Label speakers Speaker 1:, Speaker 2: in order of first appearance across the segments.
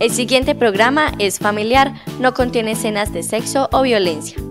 Speaker 1: El siguiente programa es familiar, no contiene escenas de sexo o violencia.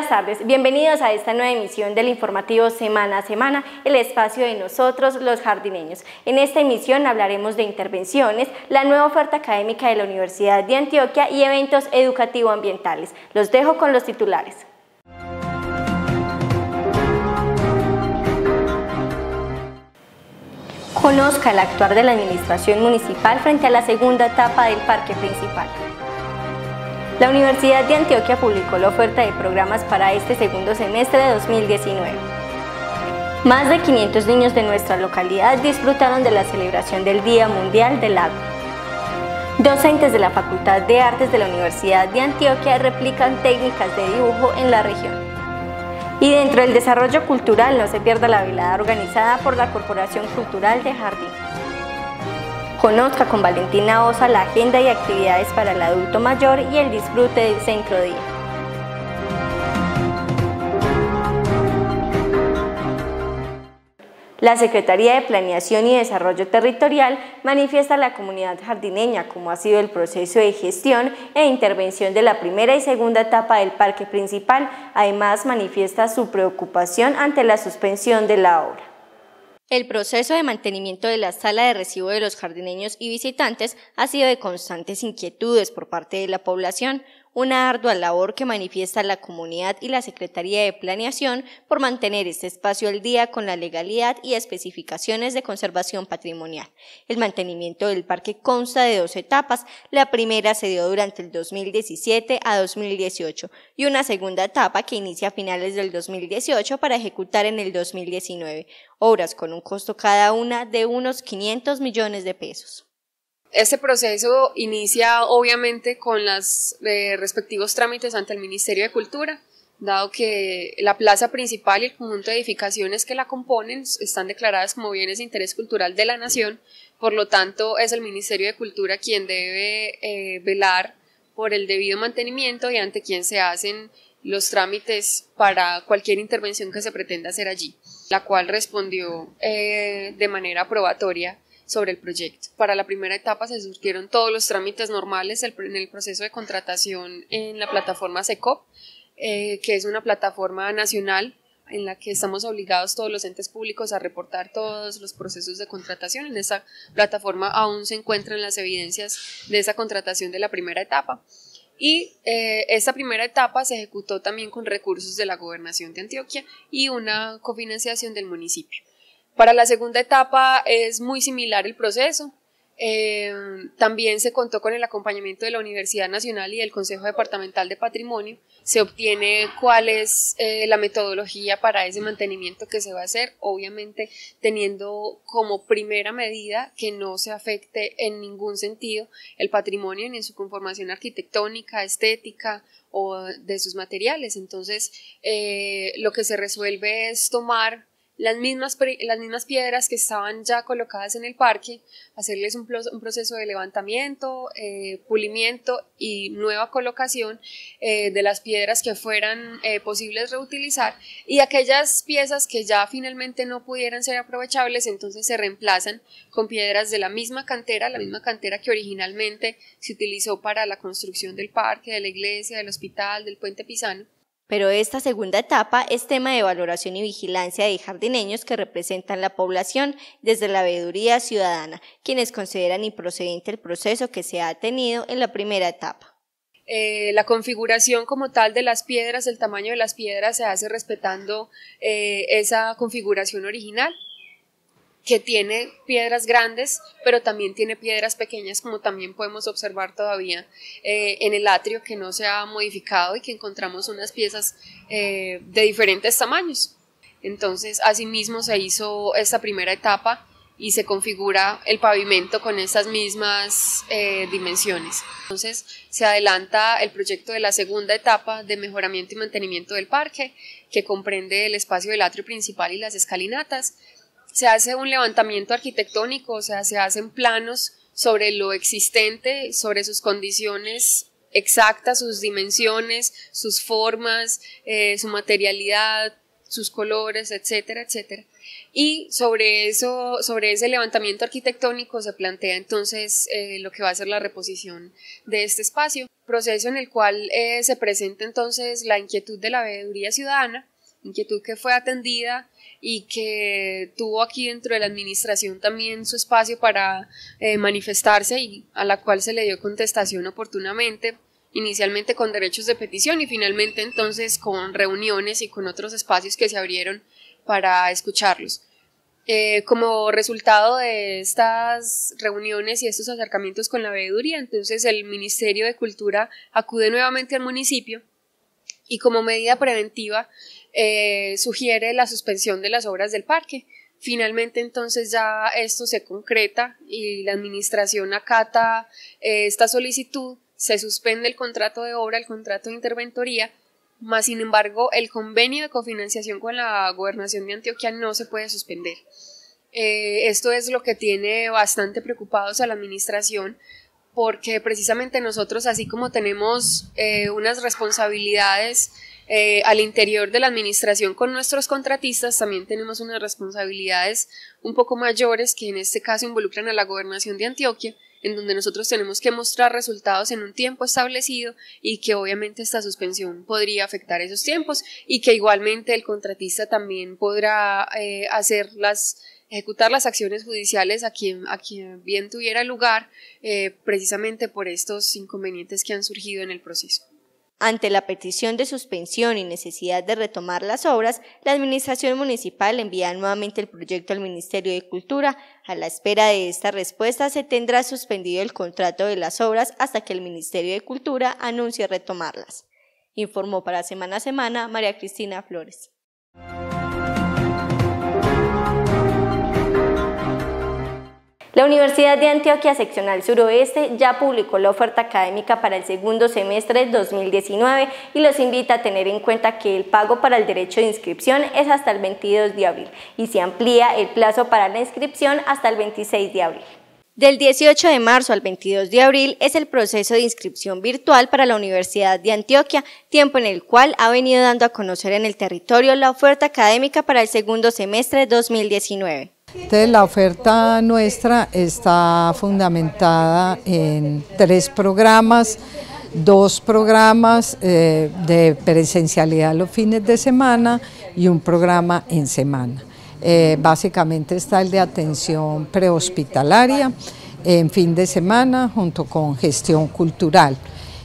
Speaker 1: Buenas tardes, bienvenidos a esta nueva emisión del informativo Semana a Semana, el espacio de nosotros los jardineños. En esta emisión hablaremos de intervenciones, la nueva oferta académica de la Universidad de Antioquia y eventos educativo-ambientales. Los dejo con los titulares. Conozca el actuar de la Administración Municipal frente a la segunda etapa del parque principal. La Universidad de Antioquia publicó la oferta de programas para este segundo semestre de 2019. Más de 500 niños de nuestra localidad disfrutaron de la celebración del Día Mundial del Agua. Docentes de la Facultad de Artes de la Universidad de Antioquia replican técnicas de dibujo en la región. Y dentro del desarrollo cultural no se pierda la velada organizada por la Corporación Cultural de Jardín. Conozca con Valentina Osa la agenda y actividades para el adulto mayor y el disfrute del centro día. La Secretaría de Planeación y Desarrollo Territorial manifiesta a la comunidad jardineña cómo ha sido el proceso de gestión e intervención de la primera y segunda etapa del parque principal. Además, manifiesta su preocupación ante la suspensión de la obra. El proceso de mantenimiento de la sala de recibo de los jardineños y visitantes ha sido de constantes inquietudes por parte de la población, una ardua labor que manifiesta la comunidad y la Secretaría de Planeación por mantener este espacio al día con la legalidad y especificaciones de conservación patrimonial. El mantenimiento del parque consta de dos etapas. La primera se dio durante el 2017 a 2018 y una segunda etapa que inicia a finales del 2018 para ejecutar en el 2019, obras con un costo cada una de unos 500 millones de pesos.
Speaker 2: Este proceso inicia obviamente con los eh, respectivos trámites ante el Ministerio de Cultura, dado que la plaza principal y el conjunto de edificaciones que la componen están declaradas como bienes de interés cultural de la nación, por lo tanto es el Ministerio de Cultura quien debe eh, velar por el debido mantenimiento y ante quien se hacen los trámites para cualquier intervención que se pretenda hacer allí, la cual respondió eh, de manera aprobatoria sobre el proyecto. Para la primera etapa se surgieron todos los trámites normales en el proceso de contratación en la plataforma SECOP, eh, que es una plataforma nacional en la que estamos obligados todos los entes públicos a reportar todos los procesos de contratación. En esa plataforma aún se encuentran las evidencias de esa contratación de la primera etapa. Y eh, esta primera etapa se ejecutó también con recursos de la gobernación de Antioquia y una cofinanciación del municipio. Para la segunda etapa es muy similar el proceso. Eh, también se contó con el acompañamiento de la Universidad Nacional y del Consejo Departamental de Patrimonio. Se obtiene cuál es eh, la metodología para ese mantenimiento que se va a hacer, obviamente teniendo como primera medida que no se afecte en ningún sentido el patrimonio ni en su conformación arquitectónica, estética o de sus materiales. Entonces, eh, lo que se resuelve es tomar las mismas, las mismas piedras que estaban ya colocadas en el parque, hacerles un, proceso de levantamiento, eh, pulimiento y nueva colocación eh, de las piedras que fueran eh, posibles reutilizar. Y aquellas piezas que ya finalmente no pudieran ser aprovechables entonces se reemplazan con piedras de la misma cantera, la misma cantera que originalmente se utilizó para la construcción del parque, de la iglesia, del hospital, del puente pisano
Speaker 1: pero esta segunda etapa es tema de valoración y vigilancia de jardineños que representan la población desde la veeduría ciudadana, quienes consideran improcedente el proceso que se ha tenido en la primera etapa.
Speaker 2: Eh, la configuración como tal de las piedras, el tamaño de las piedras se hace respetando eh, esa configuración original que tiene piedras grandes, pero también tiene piedras pequeñas, como también podemos observar todavía eh, en el atrio que no se ha modificado y que encontramos unas piezas eh, de diferentes tamaños. Entonces, asimismo se hizo esta primera etapa y se configura el pavimento con estas mismas eh, dimensiones. Entonces se adelanta el proyecto de la segunda etapa de mejoramiento y mantenimiento del parque, que comprende el espacio del atrio principal y las escalinatas. Se hace un levantamiento arquitectónico, o sea, se hacen planos sobre lo existente, sobre sus condiciones exactas, sus dimensiones, sus formas, eh, su materialidad, sus colores, etcétera, etcétera. Y sobre eso, sobre ese levantamiento arquitectónico se plantea entonces eh, lo que va a ser la reposición de este espacio, proceso en el cual eh, se presenta entonces la inquietud de la veeduría ciudadana, inquietud que fue atendida y que tuvo aquí dentro de la administración también su espacio para eh, manifestarse y a la cual se le dio contestación oportunamente inicialmente con derechos de petición y finalmente entonces con reuniones y con otros espacios que se abrieron para escucharlos. Eh, como resultado de estas reuniones y estos acercamientos con la veeduría, entonces el Ministerio de Cultura acude nuevamente al municipio y como medida preventiva eh, sugiere la suspensión de las obras del parque. Finalmente entonces ya esto se concreta y la administración acata eh, esta solicitud, se suspende el contrato de obra, el contrato de interventoría más sin embargo, el convenio de cofinanciación con la gobernación de Antioquia no se puede suspender. Eh, esto es lo que tiene bastante preocupados a la administración porque precisamente nosotros, así como tenemos eh, unas responsabilidades eh, al interior de la administración con nuestros contratistas, también tenemos unas responsabilidades un poco mayores que en este caso involucran a la gobernación de Antioquia en donde nosotros tenemos que mostrar resultados en un tiempo establecido y que obviamente esta suspensión podría afectar esos tiempos y que igualmente el contratista también podrá eh, hacer las ejecutar las acciones judiciales a quien, a quien bien tuviera lugar eh, precisamente por estos inconvenientes que han surgido en el proceso.
Speaker 1: Ante la petición de suspensión y necesidad de retomar las obras, la Administración Municipal envía nuevamente el proyecto al Ministerio de Cultura. A la espera de esta respuesta, se tendrá suspendido el contrato de las obras hasta que el Ministerio de Cultura anuncie retomarlas. Informó para Semana a Semana María Cristina Flores. La Universidad de Antioquia Seccional Suroeste ya publicó la oferta académica para el segundo semestre de 2019 y los invita a tener en cuenta que el pago para el derecho de inscripción es hasta el 22 de abril y se amplía el plazo para la inscripción hasta el 26 de abril. Del 18 de marzo al 22 de abril es el proceso de inscripción virtual para la Universidad de Antioquia, tiempo en el cual ha venido dando a conocer en el territorio la oferta académica para el segundo semestre de 2019.
Speaker 3: Entonces la oferta nuestra está fundamentada en tres programas, dos programas eh, de presencialidad los fines de semana y un programa en semana. Eh, básicamente está el de atención prehospitalaria en fin de semana junto con gestión cultural.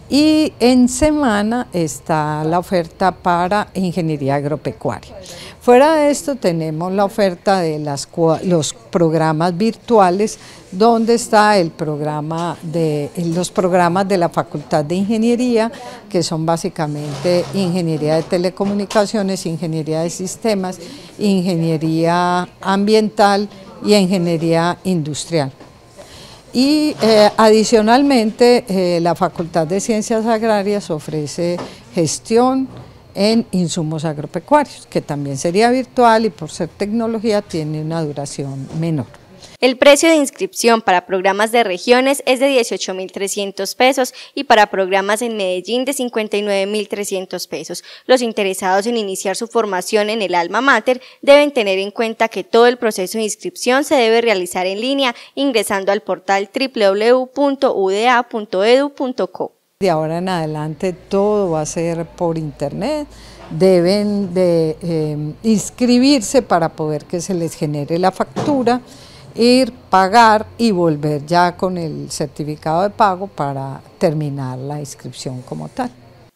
Speaker 3: Y en semana está la oferta para ingeniería agropecuaria. Fuera de esto tenemos la oferta de los programas virtuales, donde está el programa de, los programas de la Facultad de Ingeniería, que son básicamente Ingeniería de Telecomunicaciones, Ingeniería de Sistemas, Ingeniería Ambiental y Ingeniería Industrial. Y eh, adicionalmente, eh, la Facultad de Ciencias Agrarias ofrece gestión, en insumos agropecuarios, que también sería virtual y por ser tecnología tiene una duración menor.
Speaker 1: El precio de inscripción para programas de regiones es de 18.300 pesos y para programas en Medellín de 59.300 pesos. Los interesados en iniciar su formación en el alma mater deben tener en cuenta que todo el proceso de inscripción se debe realizar en línea ingresando al portal www.uda.edu.co.
Speaker 3: De ahora en adelante todo va a ser por internet, deben de eh, inscribirse para poder que se les genere la factura, ir, pagar y volver ya con el certificado de pago para terminar la inscripción como tal.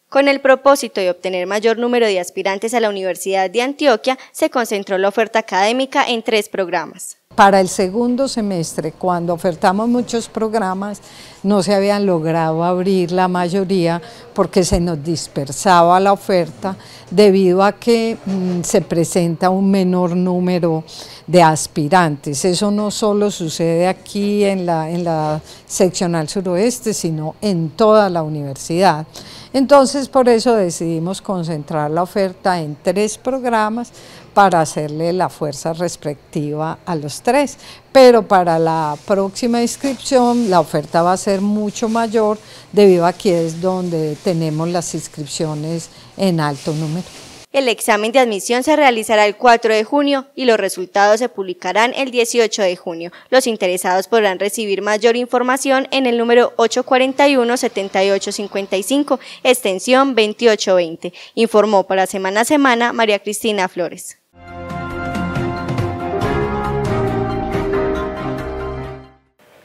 Speaker 1: Con el propósito de obtener mayor número de aspirantes a la Universidad de Antioquia, se concentró la oferta académica en tres programas.
Speaker 3: Para el segundo semestre, cuando ofertamos muchos programas, no se habían logrado abrir la mayoría porque se nos dispersaba la oferta debido a que mm, se presenta un menor número de aspirantes. Eso no solo sucede aquí en la, en la seccional suroeste, sino en toda la universidad. Entonces, por eso decidimos concentrar la oferta en tres programas para hacerle la fuerza respectiva a los tres. Pero para la próxima inscripción la oferta va a ser mucho mayor debido a que es donde tenemos las inscripciones en alto número.
Speaker 1: El examen de admisión se realizará el 4 de junio y los resultados se publicarán el 18 de junio. Los interesados podrán recibir mayor información en el número 841-7855, extensión 2820. Informó para Semana a Semana María Cristina Flores.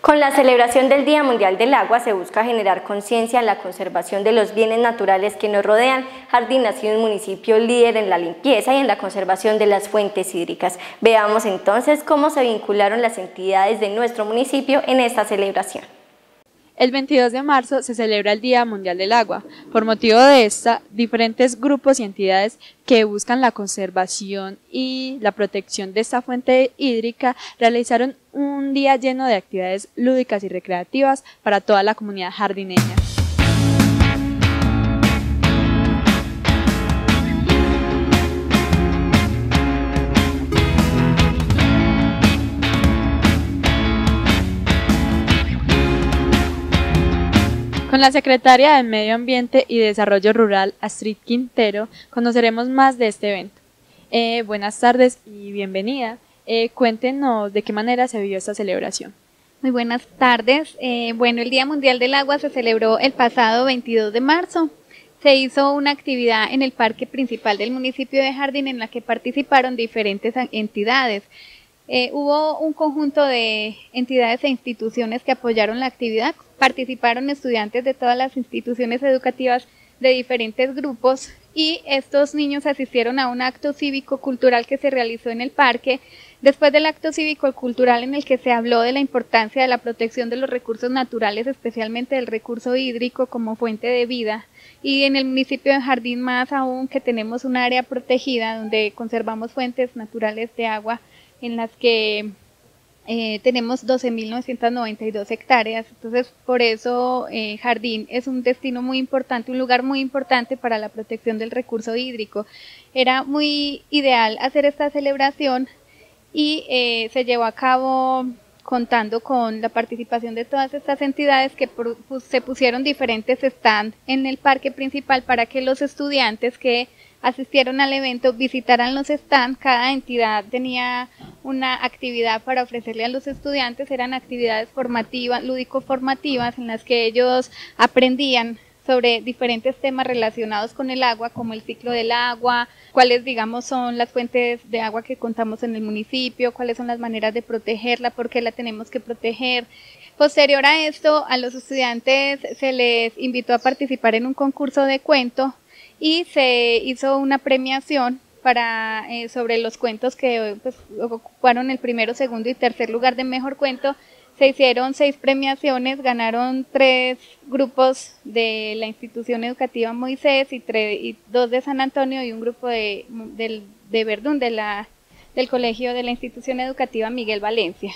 Speaker 1: Con la celebración del Día Mundial del Agua se busca generar conciencia en la conservación de los bienes naturales que nos rodean. Jardín ha sido un municipio líder en la limpieza y en la conservación de las fuentes hídricas. Veamos entonces cómo se vincularon las entidades de nuestro municipio en esta celebración.
Speaker 4: El 22 de marzo se celebra el Día Mundial del Agua. Por motivo de esta, diferentes grupos y entidades que buscan la conservación y la protección de esta fuente hídrica realizaron un día lleno de actividades lúdicas y recreativas para toda la comunidad jardineña. Con la secretaria de Medio Ambiente y Desarrollo Rural, Astrid Quintero, conoceremos más de este evento. Eh, buenas tardes y bienvenida. Eh, cuéntenos de qué manera se vivió esta celebración.
Speaker 5: Muy buenas tardes. Eh, bueno, el Día Mundial del Agua se celebró el pasado 22 de marzo. Se hizo una actividad en el parque principal del municipio de Jardín en la que participaron diferentes entidades. Eh, hubo un conjunto de entidades e instituciones que apoyaron la actividad. Participaron estudiantes de todas las instituciones educativas de diferentes grupos y estos niños asistieron a un acto cívico-cultural que se realizó en el parque. Después del acto cívico-cultural en el que se habló de la importancia de la protección de los recursos naturales, especialmente del recurso hídrico como fuente de vida, y en el municipio de Jardín más aún que tenemos un área protegida donde conservamos fuentes naturales de agua en las que eh, tenemos 12.992 hectáreas, entonces por eso eh, Jardín es un destino muy importante, un lugar muy importante para la protección del recurso hídrico. Era muy ideal hacer esta celebración y eh, se llevó a cabo contando con la participación de todas estas entidades que se pusieron diferentes stands en el parque principal para que los estudiantes que asistieron al evento visitaran los stands. Cada entidad tenía una actividad para ofrecerle a los estudiantes. Eran actividades formativas, lúdico-formativas, en las que ellos aprendían sobre diferentes temas relacionados con el agua, como el ciclo del agua, cuáles, digamos, son las fuentes de agua que contamos en el municipio, cuáles son las maneras de protegerla, por qué la tenemos que proteger. Posterior a esto, a los estudiantes se les invitó a participar en un concurso de cuento y se hizo una premiación para eh, sobre los cuentos que pues, ocuparon el primero, segundo y tercer lugar de mejor cuento. Se hicieron seis premiaciones, ganaron tres grupos de la institución educativa Moisés y, y dos de San Antonio y un grupo de, de Verdún de la, del colegio de la institución educativa Miguel Valencia.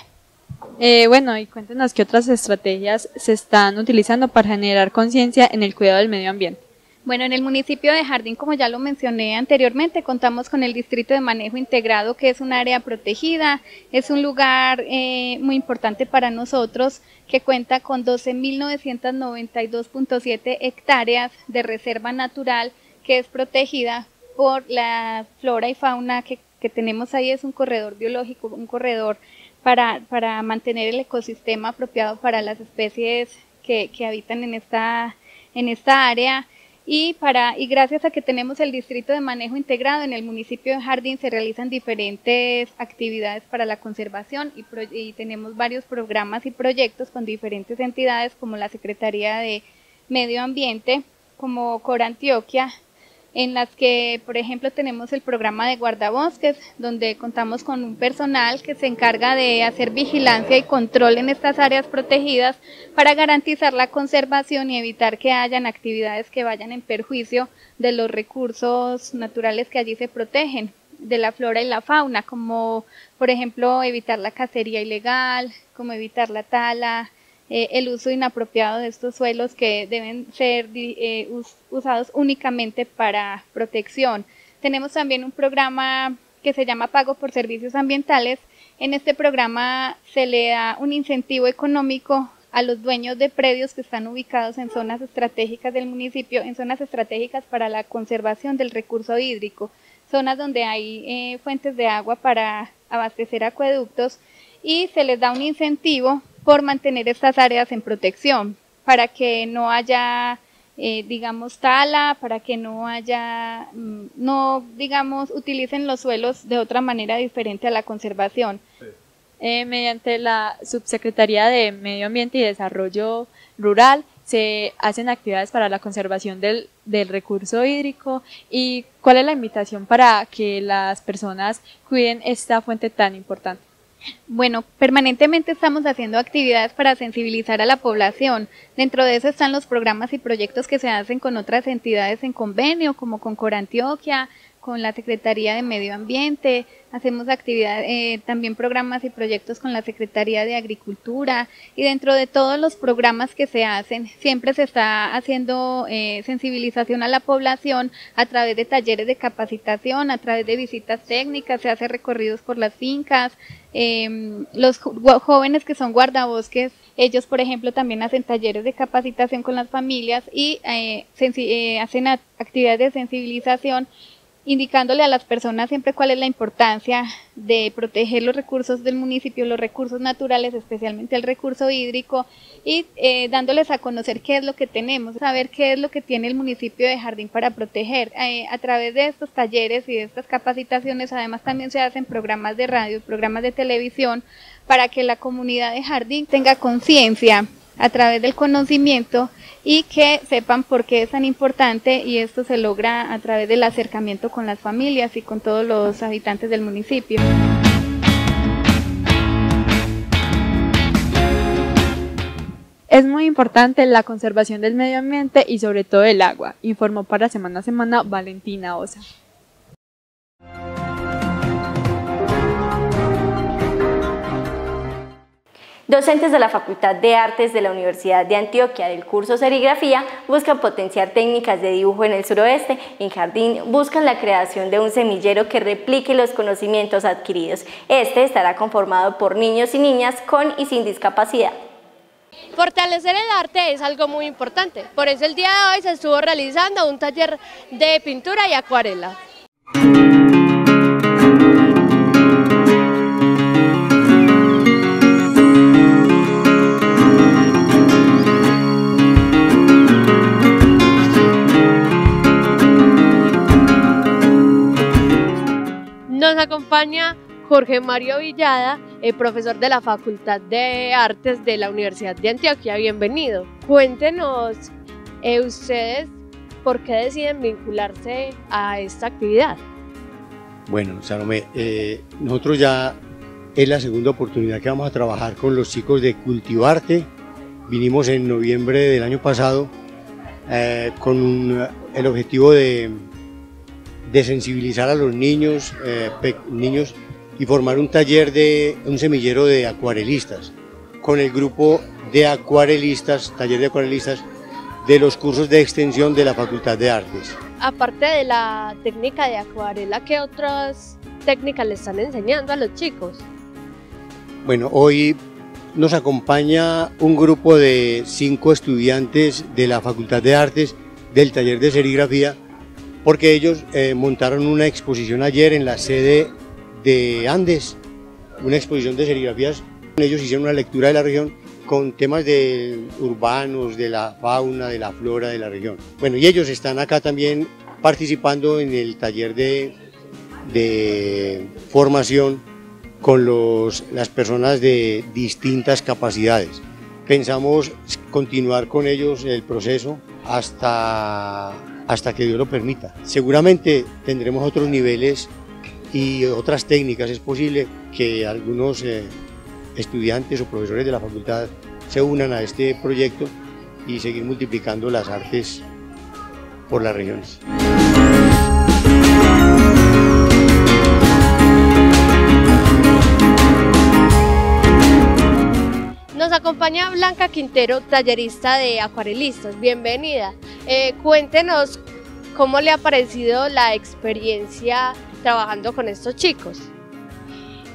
Speaker 4: Eh, bueno, y cuéntenos qué otras estrategias se están utilizando para generar conciencia en el cuidado del medio ambiente.
Speaker 5: Bueno, en el municipio de Jardín, como ya lo mencioné anteriormente, contamos con el Distrito de Manejo Integrado, que es un área protegida, es un lugar eh, muy importante para nosotros, que cuenta con 12.992.7 hectáreas de reserva natural, que es protegida por la flora y fauna que, tenemos ahí, es un corredor biológico, un corredor para, para mantener el ecosistema apropiado para las especies que, que habitan en esta, en esta área y, para, y gracias a que tenemos el distrito de manejo integrado en el municipio de Jardín se realizan diferentes actividades para la conservación y, tenemos varios programas y proyectos con diferentes entidades como la Secretaría de Medio Ambiente, como Cor Antioquia, en las que, por ejemplo, tenemos el programa de guardabosques, donde contamos con un personal que se encarga de hacer vigilancia y control en estas áreas protegidas para garantizar la conservación y evitar que hayan actividades que vayan en perjuicio de los recursos naturales que allí se protegen de la flora y la fauna, como por ejemplo evitar la cacería ilegal, como evitar la tala, eh, el uso inapropiado de estos suelos que deben ser eh, usados únicamente para protección. Tenemos también un programa que se llama Pago por Servicios Ambientales. En este programa se le da un incentivo económico a los dueños de predios que están ubicados en zonas estratégicas del municipio, en zonas estratégicas para la conservación del recurso hídrico, zonas donde hay eh, fuentes de agua para abastecer acueductos y se les da un incentivo por mantener estas áreas en protección, para que no haya, eh, digamos, tala, para que no haya, mm, no, digamos, utilicen los suelos de otra manera diferente a la conservación.
Speaker 4: Eh, mediante la Subsecretaría de Medio Ambiente y Desarrollo Rural se hacen actividades para la conservación del, del, recurso hídrico y cuál es la invitación para que las personas cuiden esta fuente tan importante.
Speaker 5: Bueno, permanentemente estamos haciendo actividades para sensibilizar a la población. Dentro de eso están los programas y proyectos que se hacen con otras entidades en convenio, como con Corantioquia, con la Secretaría de Medio Ambiente, hacemos actividades, eh, también programas y proyectos con la Secretaría de Agricultura y dentro de todos los programas que se hacen siempre se está haciendo eh, sensibilización a la población a través de talleres de capacitación, a través de visitas técnicas, se hace recorridos por las fincas, em, los jóvenes que son guardabosques ellos, por ejemplo, también hacen talleres de capacitación con las familias y eh, hacen actividades de sensibilización indicándole a las personas siempre cuál es la importancia de proteger los recursos del municipio, los recursos naturales, especialmente el recurso hídrico, y eh, dándoles a conocer qué es lo que tenemos, saber qué es lo que tiene el municipio de Jardín para proteger. Eh, a través de estos talleres y de estas capacitaciones, además también se hacen programas de radio, programas de televisión, para que la comunidad de Jardín tenga conciencia a través del conocimiento y que sepan por qué es tan importante y esto se logra a través del acercamiento con las familias y con todos los habitantes del municipio.
Speaker 4: Es muy importante la conservación del medio ambiente y sobre todo el agua, informó para Semana a Semana Valentina Osa.
Speaker 1: Docentes de la Facultad de Artes de la Universidad de Antioquia del curso Serigrafía buscan potenciar técnicas de dibujo en el suroeste. En Jardín buscan la creación de un semillero que replique los conocimientos adquiridos. Este estará conformado por niños y niñas con y sin discapacidad.
Speaker 6: Fortalecer el arte es algo muy importante, por eso el día de hoy se estuvo realizando un taller de pintura y acuarela. Acompaña Jorge Mario Villada, el profesor de la Facultad de Artes de la Universidad de Antioquia. Bienvenido. Cuéntenos eh, ustedes por qué deciden vincularse a esta actividad.
Speaker 7: Bueno, Salomé, eh, nosotros ya es la segunda oportunidad que vamos a trabajar con los chicos de Cultivarte. Vinimos en noviembre del año pasado eh, con el objetivo de de sensibilizar a los niños, eh, niños y formar un taller de un semillero de acuarelistas con el grupo de acuarelistas, taller de acuarelistas de los cursos de extensión de la Facultad de Artes.
Speaker 6: Aparte de la técnica de acuarela, ¿qué otras técnicas le están enseñando a los chicos?
Speaker 7: Bueno, hoy nos acompaña un grupo de cinco estudiantes de la Facultad de Artes del taller de serigrafía porque ellos eh, montaron una exposición ayer en la sede de Andes, una exposición de serigrafías. Ellos hicieron una lectura de la región con temas de urbanos, de la fauna, de la flora de la región. Bueno, y ellos están acá también participando en el taller de, de formación con los, las personas de distintas capacidades. Pensamos continuar con ellos el proceso hasta hasta que Dios lo permita. Seguramente tendremos otros niveles y otras técnicas. Es posible que algunos eh, estudiantes o profesores de la facultad se unan a este proyecto y seguir multiplicando las artes por las regiones.
Speaker 6: Nos acompaña Blanca Quintero, tallerista de acuarelistas. Bienvenida. Eh, cuéntenos cómo le ha parecido la experiencia trabajando con estos chicos.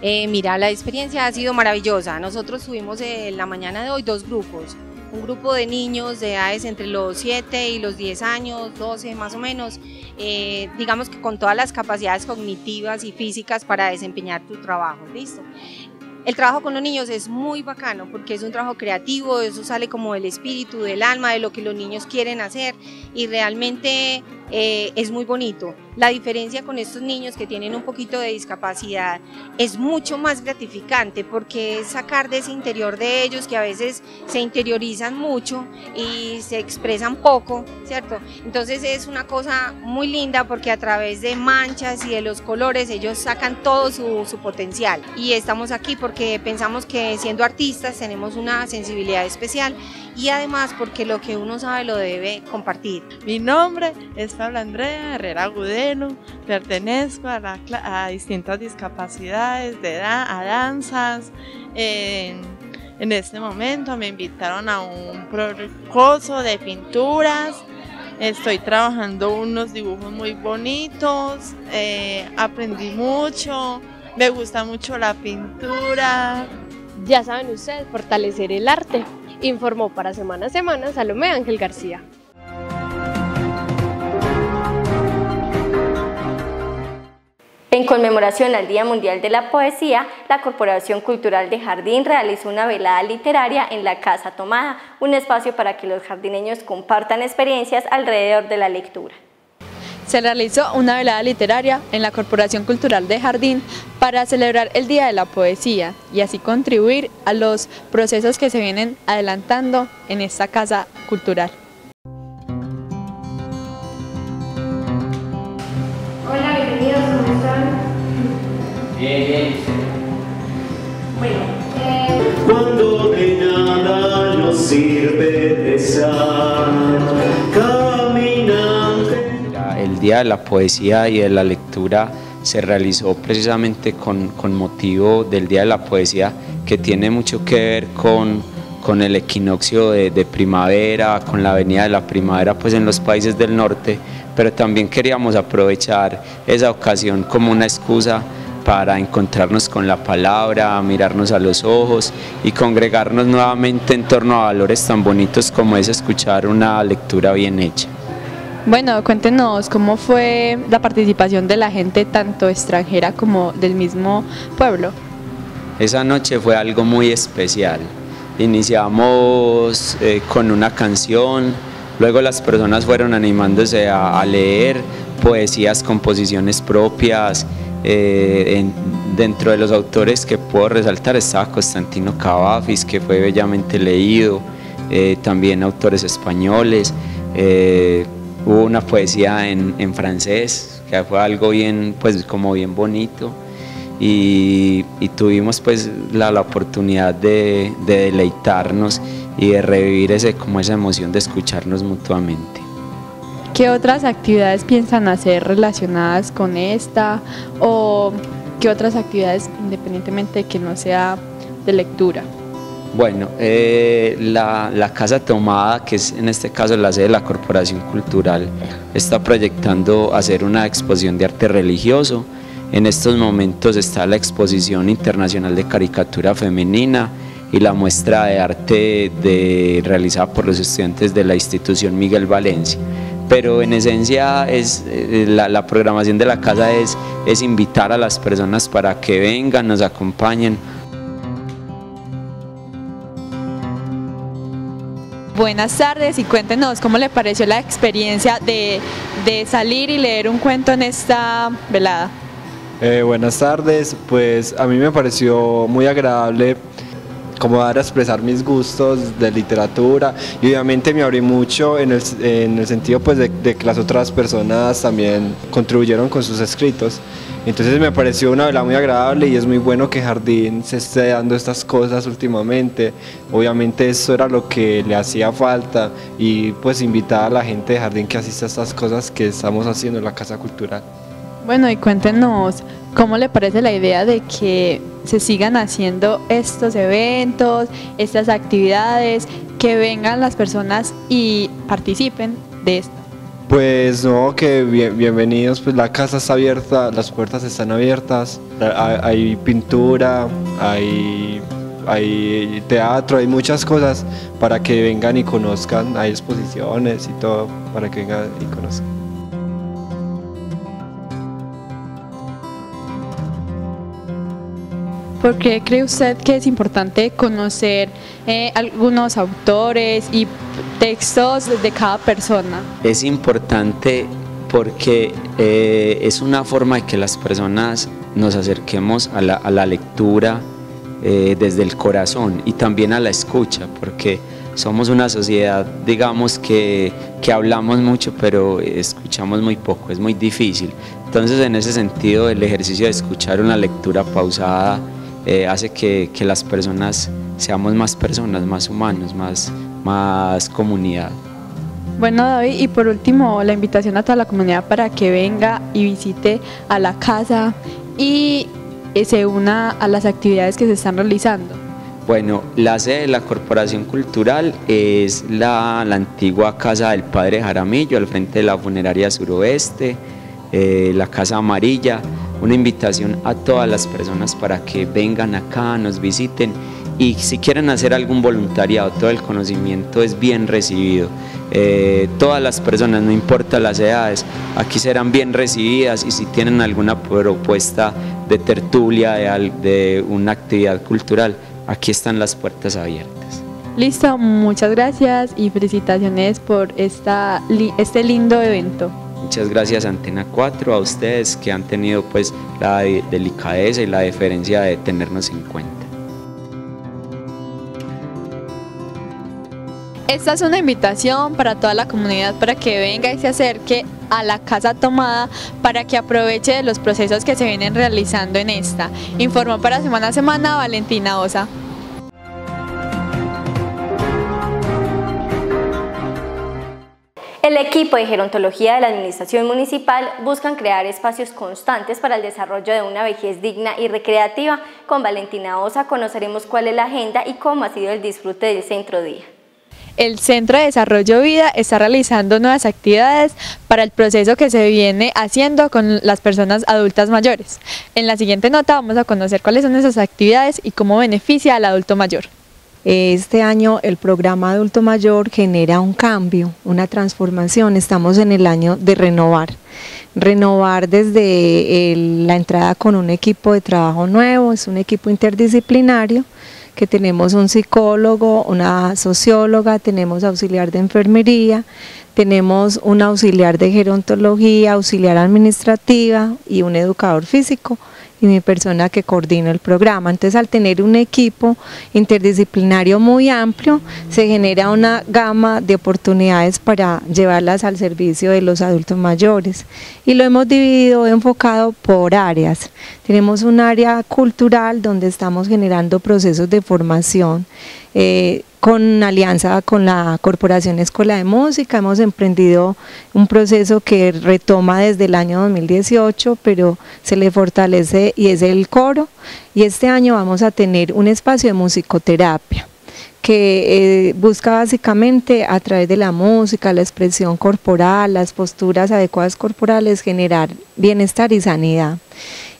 Speaker 8: Eh, mira, la experiencia ha sido maravillosa. Nosotros tuvimos en la mañana de hoy dos grupos. Un grupo de niños de edades entre los 7 y los 10 años, 12 más o menos, eh, digamos que con todas las capacidades cognitivas y físicas para desempeñar tu trabajo, ¿listo? El trabajo con los niños es muy bacano porque es un trabajo creativo, eso sale como del espíritu, del alma, de lo que los niños quieren hacer y realmente eh, es muy bonito. La diferencia con estos niños que tienen un poquito de discapacidad es mucho más gratificante porque es sacar de ese interior de ellos que a veces se interiorizan mucho y se expresan poco, ¿cierto? Entonces es una cosa muy linda porque a través de manchas y de los colores ellos sacan todo su, su potencial y estamos aquí porque pensamos que siendo artistas tenemos una sensibilidad especial y además porque lo que uno sabe lo debe compartir.
Speaker 9: Mi nombre es Pablo Andrea Herrera Pertenezco a, a distintas discapacidades de edad, a danzas. En este momento me invitaron a un curso de pinturas. Estoy trabajando unos dibujos muy bonitos, eh, aprendí mucho, me gusta mucho la pintura.
Speaker 6: Ya saben ustedes, fortalecer el arte. Informó para Semana a Semana Salomé Ángel García.
Speaker 1: En conmemoración al Día Mundial de la Poesía, la Corporación Cultural de Jardín realizó una velada literaria en la Casa Tomada, un espacio para que los jardineños compartan experiencias alrededor de la lectura.
Speaker 4: Se realizó una velada literaria en la Corporación Cultural de Jardín para celebrar el Día de la Poesía y así contribuir a los procesos que se vienen adelantando en esta casa cultural.
Speaker 10: Hola, bienvenidos.
Speaker 11: Bien, bien.
Speaker 10: Bueno, eh...
Speaker 11: Cuando de nada nos sirve besar, caminante.
Speaker 12: El Día de la Poesía y de la Lectura se realizó precisamente con, con motivo del Día de la Poesía que tiene mucho que ver con, con el equinoccio de, de, primavera, con la venida de la primavera pues en los países del norte, pero también queríamos aprovechar esa ocasión como una excusa para encontrarnos con la palabra, mirarnos a los ojos y congregarnos nuevamente en torno a valores tan bonitos como es escuchar una lectura bien hecha.
Speaker 4: Bueno, cuéntenos cómo fue la participación de la gente tanto extranjera como del mismo pueblo.
Speaker 12: Esa noche fue algo muy especial. Iniciamos eh, con una canción, luego las personas fueron animándose a, a leer poesías, composiciones propias. Eh, en, dentro de los autores que puedo resaltar estaba Constantino Cavafis, que fue bellamente leído, eh, también autores españoles. Eh, hubo una poesía en, francés, que fue algo bien, pues como bien bonito. Y, tuvimos pues la, la oportunidad de, de, deleitarnos y de revivir ese, como esa emoción de escucharnos mutuamente.
Speaker 4: ¿Qué otras actividades piensan hacer relacionadas con esta o qué otras actividades independientemente de que no sea de lectura?
Speaker 12: Bueno, eh, la, Casa Tomada, que es en este caso la sede de la Corporación Cultural, está proyectando hacer una exposición de arte religioso. En estos momentos está la exposición internacional de caricatura femenina y la muestra de arte de, realizada por los estudiantes de la institución Miguel Valencia. Pero en esencia es, la, la programación de la casa es, es invitar a las personas para que vengan, nos acompañen,
Speaker 4: Buenas tardes y cuéntenos cómo le pareció la experiencia de, de salir y leer un cuento en esta velada.
Speaker 13: Eh, buenas tardes, pues a mí me pareció muy agradable como dar a expresar mis gustos de literatura y obviamente me abrí mucho en el, en el sentido pues de, de, que las otras personas también contribuyeron con sus escritos. Entonces me pareció una vela muy agradable y es muy bueno que Jardín se esté dando estas cosas últimamente. Obviamente eso era lo que le hacía falta y pues invitar a la gente de Jardín que asista a estas cosas que estamos haciendo en la Casa Cultural.
Speaker 4: Bueno, y cuéntenos cómo le parece la idea de que se sigan haciendo estos eventos, estas actividades, que vengan las personas y participen de esto.
Speaker 13: Pues no, que bien, bienvenidos, pues la casa está abierta, las puertas están abiertas, hay, hay pintura, hay, hay teatro, hay muchas cosas para que vengan y conozcan, hay exposiciones y todo para que vengan y conozcan.
Speaker 4: ¿Por qué cree usted que es importante conocer eh, algunos autores y textos de cada persona?
Speaker 12: Es importante porque eh, es una forma de que las personas nos acerquemos a la, a la lectura eh, desde el corazón y también a la escucha, porque somos una sociedad, digamos, que, que hablamos mucho, pero escuchamos muy poco, es muy difícil. Entonces, en ese sentido, el ejercicio de escuchar una lectura pausada, eh, hace que, que, las personas seamos más personas, más humanos, más, más comunidad.
Speaker 4: Bueno David, y por último la invitación a toda la comunidad para que venga y visite a la casa y se una a las actividades que se están realizando.
Speaker 12: Bueno, la sede de la Corporación Cultural es la, la antigua casa del Padre Jaramillo, al frente de la funeraria suroeste, eh, la Casa Amarilla una invitación a todas las personas para que vengan acá, nos visiten y si quieren hacer algún voluntariado, todo el conocimiento es bien recibido. Eh, todas las personas, no importa las edades, aquí serán bien recibidas y si tienen alguna propuesta de tertulia, de, de una actividad cultural, aquí están las puertas abiertas.
Speaker 4: Listo, muchas gracias y felicitaciones por esta, este lindo evento.
Speaker 12: Muchas gracias Antena 4, a ustedes que han tenido pues la delicadeza y la deferencia de tenernos en cuenta.
Speaker 4: Esta es una invitación para toda la comunidad para que venga y se acerque a la Casa Tomada para que aproveche de los procesos que se vienen realizando en esta. Informó para Semana a Semana Valentina Osa.
Speaker 1: El equipo de gerontología de la Administración Municipal buscan crear espacios constantes para el desarrollo de una vejez digna y recreativa. Con Valentina Osa conoceremos cuál es la agenda y cómo ha sido el disfrute del Centro Día.
Speaker 4: El Centro de Desarrollo Vida está realizando nuevas actividades para el proceso que se viene haciendo con las personas adultas mayores. En la siguiente nota vamos a conocer cuáles son esas actividades y cómo beneficia al adulto mayor.
Speaker 14: Este año el programa adulto mayor genera un cambio, una transformación. Estamos en el año de renovar. Renovar desde el, la entrada con un equipo de trabajo nuevo, es un equipo interdisciplinario que tenemos un psicólogo, una socióloga, tenemos auxiliar de enfermería, tenemos un auxiliar de gerontología, auxiliar administrativa y un educador físico y mi persona que coordina el programa. Entonces al tener un equipo interdisciplinario muy amplio, se genera una gama de oportunidades para llevarlas al servicio de los adultos mayores. Y lo hemos dividido, enfocado por áreas. Tenemos un área cultural donde estamos generando procesos de formación. Eh, con alianza con la Corporación Escuela de Música. Hemos emprendido un proceso que retoma desde el año 2018, pero se le fortalece y es el coro. Y este año vamos a tener un espacio de musicoterapia que eh, busca básicamente a través de la música, la expresión corporal, las posturas adecuadas corporales, generar bienestar y sanidad.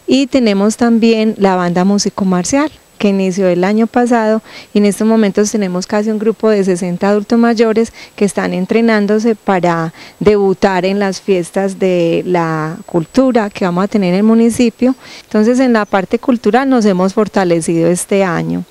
Speaker 14: Y tenemos también la banda músico marcial, que inició el año pasado y en estos momentos tenemos casi un grupo de 60 adultos mayores que están entrenándose para debutar en las fiestas de la cultura que vamos a tener en el municipio. Entonces en la parte cultural nos hemos fortalecido este año.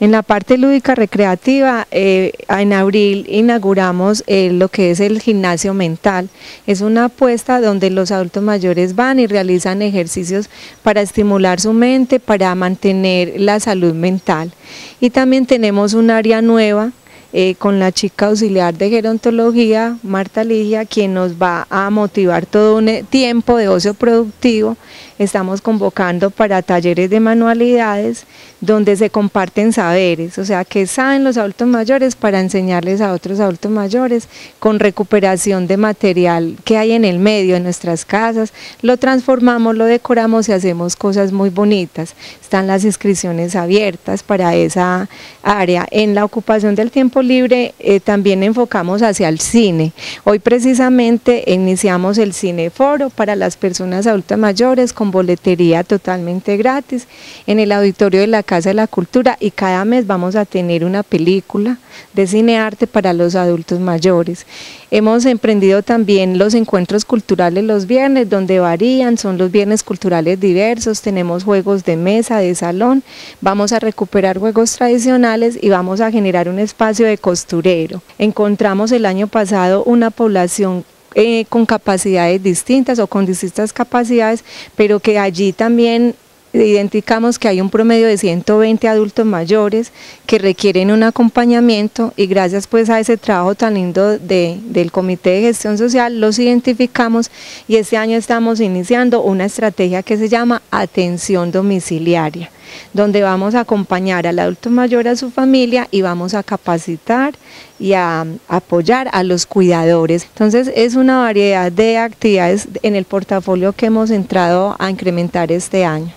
Speaker 14: En la parte lúdica recreativa, eh, en abril inauguramos eh, lo que es el gimnasio mental. Es una apuesta donde los adultos mayores van y realizan ejercicios para estimular su mente, para mantener la salud mental. Y también tenemos un área nueva eh, con la chica auxiliar de gerontología, Marta Ligia, quien nos va a motivar todo un tiempo de ocio productivo estamos convocando para talleres de manualidades donde se comparten saberes, o sea, que saben los adultos mayores para enseñarles a otros adultos mayores con recuperación de material que hay en el medio de nuestras casas, lo transformamos, lo decoramos y hacemos cosas muy bonitas. Están las inscripciones abiertas para esa área. En la ocupación del tiempo libre eh, también enfocamos hacia el cine. Hoy precisamente iniciamos el cineforo para las personas adultas mayores boletería totalmente gratis en el auditorio de la Casa de la Cultura y cada mes vamos a tener una película de cinearte para los adultos mayores. Hemos emprendido también los encuentros culturales los viernes, donde varían, son los viernes culturales diversos, tenemos juegos de mesa, de salón, vamos a recuperar juegos tradicionales y vamos a generar un espacio de costurero. Encontramos el año pasado una población eh, con capacidades distintas o con distintas capacidades, pero que allí también identificamos que hay un promedio de 120 adultos mayores que requieren un acompañamiento y gracias pues a ese trabajo tan lindo del Comité de Gestión Social los identificamos y este año estamos iniciando una estrategia que se llama atención domiciliaria donde vamos a acompañar al adulto mayor a su familia y vamos a capacitar y a apoyar a los cuidadores. Entonces es una variedad de actividades en el portafolio que hemos entrado a incrementar este año.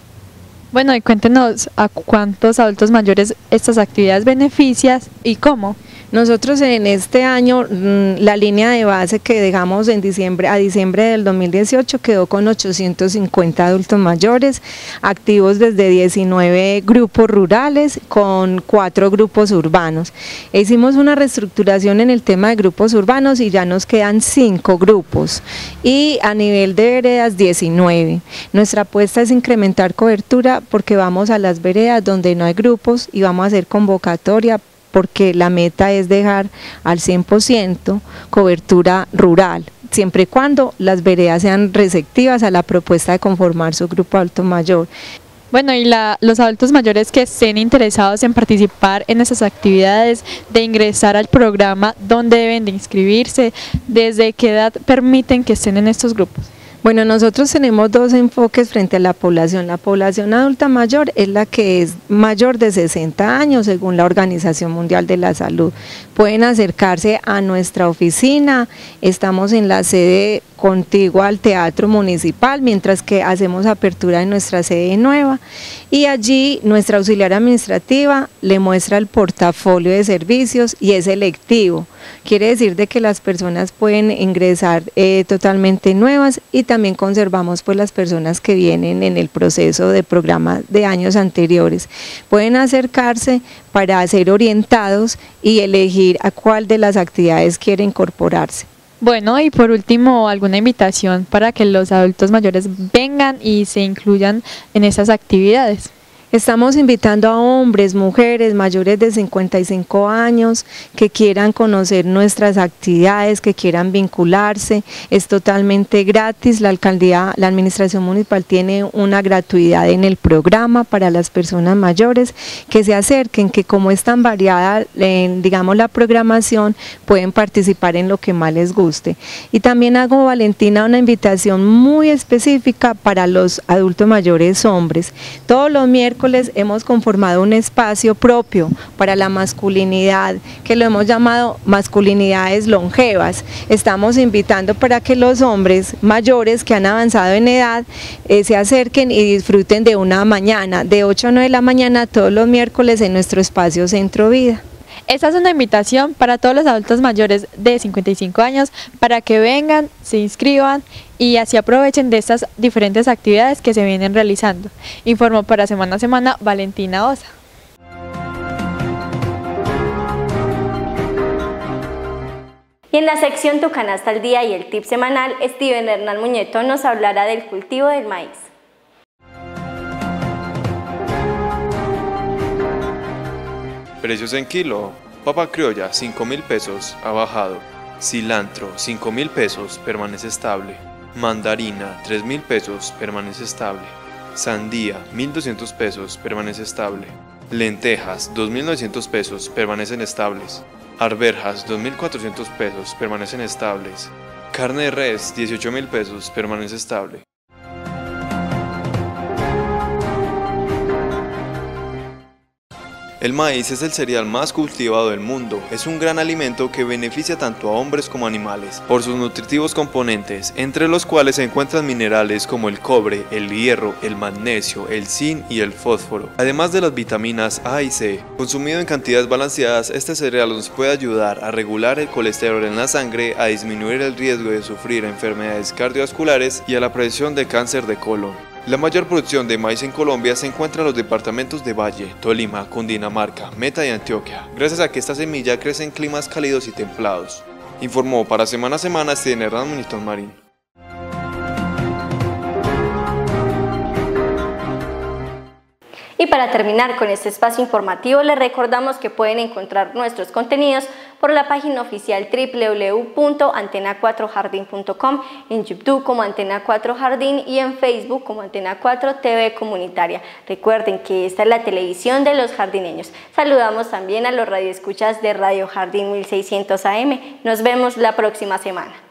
Speaker 4: Bueno, y cuéntenos a cuántos adultos mayores estas actividades beneficias y cómo.
Speaker 14: Nosotros en este año mm, la línea de base que dejamos en diciembre a diciembre del 2018 quedó con 850 adultos mayores, activos desde 19 grupos rurales con cuatro grupos urbanos. hicimos una reestructuración en el tema de grupos urbanos y ya nos quedan cinco grupos y a nivel de veredas 19. Nuestra apuesta es incrementar cobertura porque vamos a las veredas donde no hay grupos y vamos a hacer convocatoria porque la meta es dejar al 100% cobertura rural, siempre y cuando las veredas sean receptivas a la propuesta de conformar su grupo alto mayor.
Speaker 4: Bueno, y los adultos mayores que estén interesados en participar en esas actividades, de ingresar al programa, ¿dónde deben de inscribirse? ¿Desde qué edad permiten que estén en estos grupos?
Speaker 14: Bueno, nosotros tenemos dos enfoques frente a la población. La población adulta mayor es la que es mayor de 60 años, según la Organización Mundial de la Salud. Pueden acercarse a nuestra oficina, estamos en la sede contigua al Teatro Municipal, mientras que hacemos apertura en nuestra sede nueva. Y allí nuestra auxiliar administrativa le muestra el portafolio de servicios y es selectivo. Quiere decir de que las personas pueden ingresar eh, totalmente nuevas y también conservamos pues las personas que vienen en el proceso de programa de años anteriores. Pueden acercarse para ser orientados y elegir a cuál de las actividades quiere incorporarse.
Speaker 4: Bueno, y por último, alguna invitación para que los adultos mayores vengan y se incluyan en esas actividades.
Speaker 14: Estamos invitando a hombres, mujeres mayores de 55 años que quieran conocer nuestras actividades, que quieran vincularse. Es totalmente gratis. La alcaldía, la administración municipal tiene una gratuidad en el programa para las personas mayores que se acerquen, que como es tan variada, digamos, la programación, pueden participar en lo que más les guste. Y también hago, Valentina, una invitación muy específica para los adultos mayores hombres. Todos los miércoles hemos conformado un espacio propio para la masculinidad, que lo hemos llamado masculinidades longevas. Estamos invitando para que los hombres mayores que han avanzado en edad eh, se acerquen y disfruten de una mañana, de 8 a 9 de la mañana todos los miércoles en nuestro espacio Centro Vida.
Speaker 4: Esta es una invitación para todos los adultos mayores de 55 años para que vengan, se inscriban y así aprovechen de estas diferentes actividades que se vienen realizando. Informo para Semana a Semana Valentina Osa.
Speaker 1: Y en la sección Tu canasta al día y el tip semanal, Steven Hernán Muñeto nos hablará del cultivo del maíz.
Speaker 15: Precios en kilo. Papa criolla 5 mil pesos, ha bajado. Cilantro 5 mil pesos, permanece estable. Mandarina 3 mil pesos, permanece estable. Sandía 1.200 pesos, permanece estable. Lentejas 2.900 pesos, permanecen estables. Arberjas 2.400 pesos, permanecen estables. Carne de res 18.000 pesos, permanece estable. El maíz es el cereal más cultivado del mundo. Es un gran alimento que beneficia tanto a hombres como animales por sus nutritivos componentes, entre los cuales se encuentran minerales como el cobre, el hierro, el magnesio, el zinc y el fósforo, además de las vitaminas A y C. Consumido en cantidades balanceadas, este cereal nos puede ayudar a regular el colesterol en la sangre, a disminuir el riesgo de sufrir enfermedades cardiovasculares y a la presión de cáncer de colon. La mayor producción de maíz en Colombia se encuentra en los departamentos de Valle, Tolima, Cundinamarca, Meta y Antioquia, gracias a que esta semilla crece en climas cálidos y templados. Informó para Semana a Semana Steven Hernán Marín.
Speaker 1: Y para terminar con este espacio informativo, les recordamos que pueden encontrar nuestros contenidos por la página oficial www.antena4jardín.com, en YouTube como Antena 4 Jardín y en Facebook como Antena 4 TV Comunitaria. Recuerden que esta es la televisión de los jardineños. Saludamos también a los radioescuchas de Radio Jardín 1600 AM. Nos vemos la próxima semana.